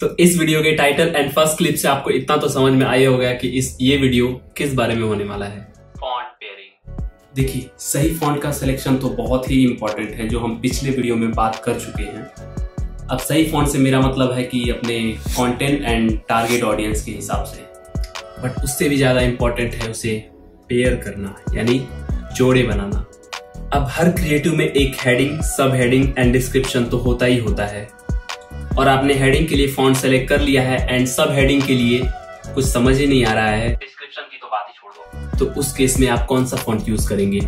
तो इस वीडियो के टाइटल एंड फ़र्स्ट क्लिप से आपको इतना तो समझ में आया होगा कि इस ये वीडियो किस बारे में होने वाला है। फॉन्ट पेयरिंग देखिए सही फॉन्ट का सिलेक्शन तो बहुत ही इंपॉर्टेंट है जो हम पिछले वीडियो में बात कर चुके हैं। अब सही फॉन्ट से मेरा मतलब है कि अपने कंटेंट एंड टारगेट ऑडियंस के हिसाब से। बट उससे भी ज़्यादा इंपॉर्टेंट है उसे पेयर करना यानी जोड़े बनाना। अब हर क्रिएटिव में एक हेडिंग सब हेडिंग एंड डिस्क्रिप्शन तो होता ही होता है। और आपने हेडिंग के लिए फॉन्ट सेलेक्ट कर लिया है एंड सब हेडिंग के लिए कुछ समझ ही नहीं आ रहा है। डिस्क्रिप्शन की तो बात ही छोड़ दो। तो उस केस में आप कौन सा फॉन्ट यूज़ करेंगे?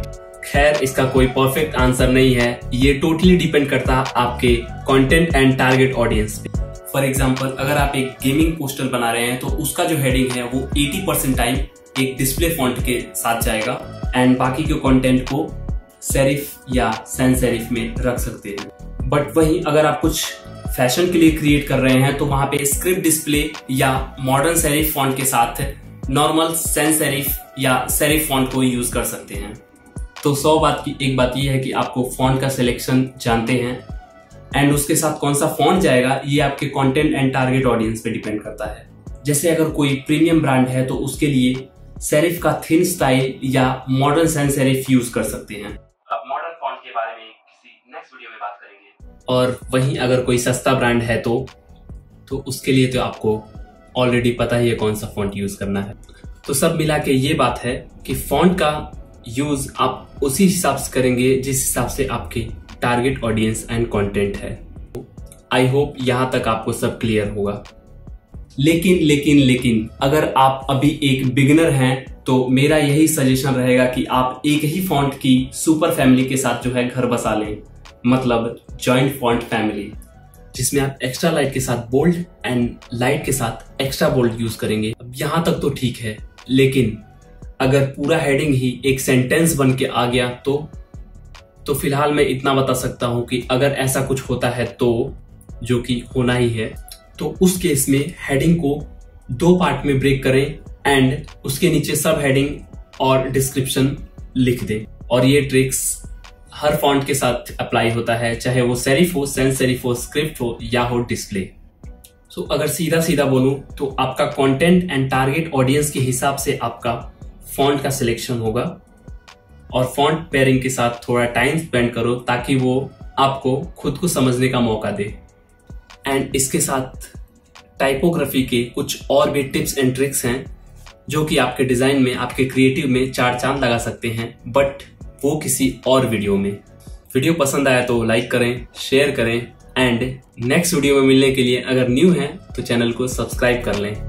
खैर इसका कोई परफेक्ट आंसर नहीं है। ये टोटली डिपेंड करता है आपके कंटेंट एंड टारगेट ऑडियंस पे। फॉर एग्ज़ाम्पल अगर आप एक गेमिंग पोस्टर बना रहे हैं तो उसका जो हेडिंग है वो 80 परसेंट टाइम एक डिस्प्ले फॉन्ट के साथ जाएगा एंड बाकी के कंटेंट को सेरिफ या सैन सेरिफ में रख सकते हैं। बट वहीं अगर आप कुछ फ़ैशन के लिए क्रिएट कर रहे हैं तो वहाँ पे स्क्रिप्ट डिस्प्ले या मॉडर्न सेरिफ फॉन्ट के साथ नॉर्मल सेंस सेरिफ या सेरिफ फॉन्ट को यूज़ कर सकते हैं। तो सौ बात की, एक बात यह है कि आपको फॉन्ट का सिलेक्शन जानते हैं एंड उसके साथ कौन सा फॉन्ट जाएगा, ये आपके कंटेंट एंड टारगेट ऑडियंस पे डिपेंड करता है। जैसे अगर कोई प्रीमियम ब्रांड है तो उसके लिए सेरिफ का थिन स्टाइल या मॉडर्न सेंस सेरिफ यूज़ कर सकते हैं। अब मॉडर्न फॉन्ट के बारे में किसी नेक्स्ट वीडियो में बात करेंगे। और वहीं अगर कोई सस्ता ब्रांड है तो तो उसके लिए तो आपको ऑलरेडी पता ही है कौन सा फॉन्ट यूज़ करना है। तो सब मिला के ये बात है कि फॉन्ट का यूज़ आप उसी हिसाब से करेंगे जिस हिसाब से आपके टारगेट ऑडियंस एंड कंटेंट है। आई होप यहाँ तक आपको सब क्लियर होगा। लेकिन लेकिन लेकिन, अगर आप अभी एक बिगिनर हैं तो मेरा यही सजेशन रहेगा कि आप एक ही फॉन्ट की सुपर फैमिली के साथ जो है घर बसा लें। मतलब जॉइंट फॉन्ट फैमिली जिसमें आप एक्स्ट्रा लाइट के साथ बोल्ड एंड लाइट के साथ एक्स्ट्रा बोल्ड यूज़ करेंगे। अब यहाँ तक तो ठीक है, लेकिन अगर पूरा हेडिंग ही एक सेंटेंस बन के आ गया तो तो फ़िलहाल मैं इतना बता सकता हूँ कि अगर ऐसा कुछ होता है तो जो कि होना ही है तो उस केस में हेडिंग को दो पार्ट में ब्रेक करें एंड उसके नीचे सब हेडिंग और डिस्क्रिप्शन लिख दें। और ये ट्रिक्स हर फॉन्ट के साथ अप्लाई होता है चाहे वो सेरिफ हो सेंस सेरिफ हो स्क्रिप्ट हो या हो डिस्प्ले सो so, अगर सीधा सीधा बोलूँ तो आपका कंटेंट एंड टारगेट ऑडियंस के हिसाब से आपका फॉन्ट का सिलेक्शन होगा। और फॉन्ट पेयरिंग के साथ थोड़ा टाइम स्पेंड करो ताकि वो आपको खुद को समझने का मौका दे। एंड इसके साथ टाइपोग्राफी के कुछ और भी टिप्स एंड ट्रिक्स हैं जो कि आपके डिज़ाइन में आपके क्रिएटिव में चार चाँद लगा सकते हैं। बट वो किसी और वीडियो में। वीडियो पसंद आया तो लाइक करें शेयर करें एंड नेक्स्ट वीडियो में मिलने के लिए अगर न्यू है तो चैनल को सब्सक्राइब कर लें।